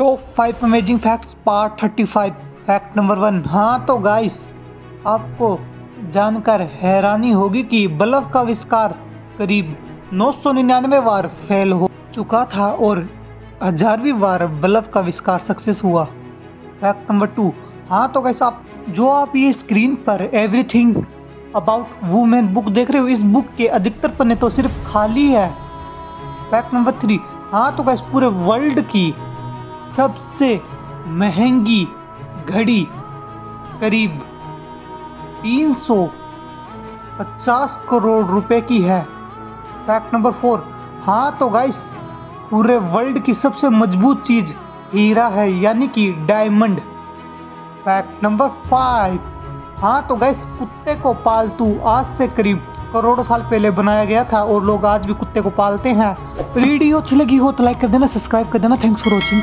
Top five amazing facts part thirty five fact number one हाँ तो guys आपको जानकर हैरानी होगी कि बल्ब का आविष्कार करीब नौ सौ निन्यानवे बार फेल हो चुका था और हजारवीं बार बल्ब का आविष्कार सक्सेस हुआ। फैक्ट नंबर टू हाँ तो गाइस आप, जो आप ये स्क्रीन पर एवरीथिंग अबाउट वुमेन बुक देख रहे हो, इस बुक के अधिकतर पन्ने तो सिर्फ़ खाली है। फैक्ट नंबर थ्री हाँ तो गाइस पूरे वर्ल्ड की सबसे महँगी घड़ी करीब 350 करोड़ रुपए की है। फैक्ट नंबर फोर हाँ तो गाइस पूरे वर्ल्ड की सबसे मज़बूत चीज़ हीरा है, यानी कि डायमंड फैक्ट नंबर फाइव हाँ तो गाइस कुत्ते को पालतू आज से करीब करोड़ों साल पहले बनाया गया था और लोग आज भी कुत्ते को पालते हैं। वीडियो अच्छी लगी हो तो लाइक कर देना सब्सक्राइब कर देना। Thanks for watching